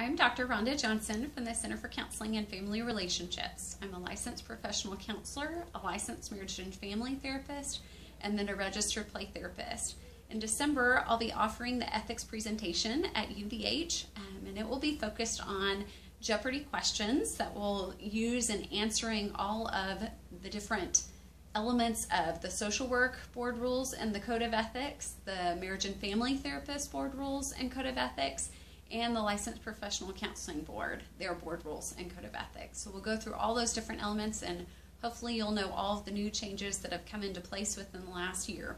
I'm Dr. Rhonda Johnson from the Center for Counseling and Family Relationships. I'm a licensed professional counselor, a licensed marriage and family therapist, and then a registered play therapist. In December, I'll be offering the ethics presentation at UBH, um, and it will be focused on Jeopardy questions that we'll use in answering all of the different elements of the social work board rules and the code of ethics, the marriage and family therapist board rules and code of ethics, and the licensed professional counseling board, their board rules and code of ethics. So we'll go through all those different elements and hopefully you'll know all of the new changes that have come into place within the last year.